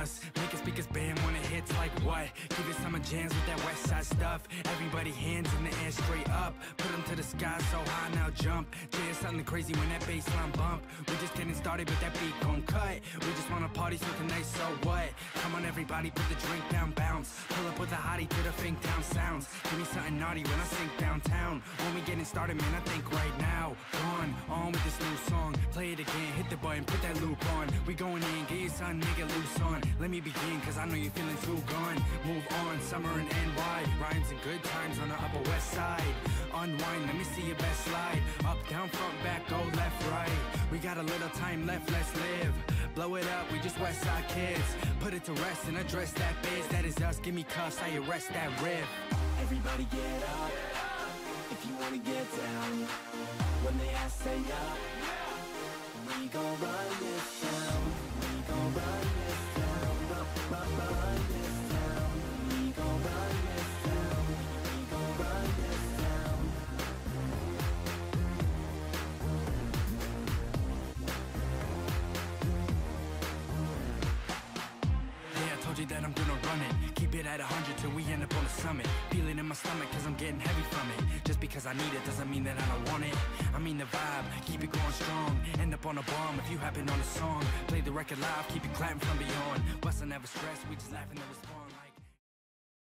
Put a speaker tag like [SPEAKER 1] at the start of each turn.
[SPEAKER 1] us. Make us speakers bam when it hits like what? Give it some jams with that west side stuff. Everybody hands in the air straight up. Put them to the sky so high now jump. Jam something crazy when that bass line bump. We just getting started but that beat gon' cut. We just wanna party so tonight so what? Come on everybody put the drink down bounce. Pull up with a hottie to the fink town sounds. Give me something naughty when I sink downtown. When we getting started man I think right now. Gone with this new song. Play it again hit the button put that loop on. We going in get your son nigga loose on. Let me begin cause I know you're feeling too gone. Move on summer and NY Rhymes and good times on the upper west side. Unwind let me see your best slide. Up down front back go left right. We got a little time left let's live. Blow it up we just west side kids. Put it to rest and address that biz. That is us give me cuffs I arrest that riff.
[SPEAKER 2] Everybody get up If you wanna get down When they ask, say up We gon' run this town. We gon' run this town. Run, run, run this town. We gon' run this town. We gon' run this town.
[SPEAKER 1] Yeah, I told you that I'm gonna run it. Keep it at 100 till we end up on the summit. Feel it in my stomach cause I'm getting heavy from it Because I need it. Doesn't mean that I don't want it. I mean the vibe, keep it going strong. End up on a bomb if you happen on a song. Play the record live, keep it clapping from beyond. Bustin' never stress, we just laugh and never respond